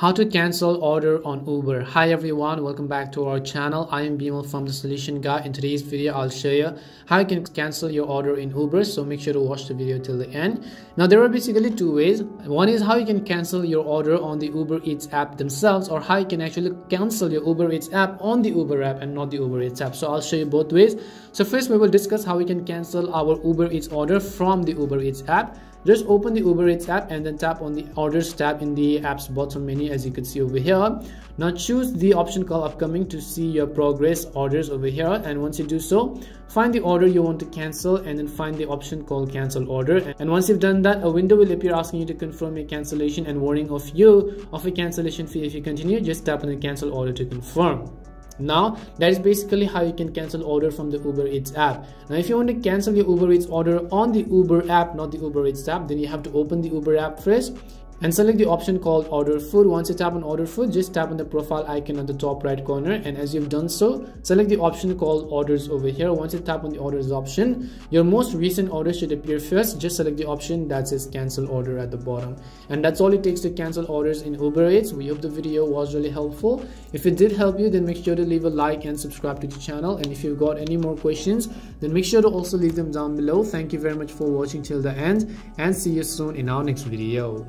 how to cancel order on uber. Hi everyone. Welcome back to our channel. I am bimal from the solution guy. In today's video i'll show you how you can cancel your order in uber. So make sure to watch the video till the end. Now there are basically two ways. One is how you can cancel your order on the uber eats app themselves or how you can actually cancel your uber eats app on the uber app and not the uber eats app. So i'll show you both ways. So first we will discuss how we can cancel our uber eats order from the uber eats app. Just open the uber eats app and then tap on the orders tab in the app's bottom menu as you can see over here. Now choose the option called upcoming to see your progress orders over here. And once you do so find the order you want to cancel and then find the option called cancel order. And once you've done that a window will appear asking you to confirm your cancellation and warning of you of a cancellation fee. If you continue just tap on the cancel order to confirm. Now that is basically how you can cancel order from the uber eats app. Now if you want to cancel your uber eats order on the uber app not the uber eats app then you have to open the uber app first and select the option called order food. Once you tap on order food just tap on the profile icon on the top right corner. And as you've done so select the option called orders over here. Once you tap on the orders option your most recent order should appear first. Just select the option that says cancel order at the bottom. And that's all it takes to cancel orders in uber eats. We hope the video was really helpful. If it did help you then make sure to leave a like and subscribe to the channel. And if you've got any more questions then make sure to also leave them down below. Thank you very much for watching till the end and see you soon in our next video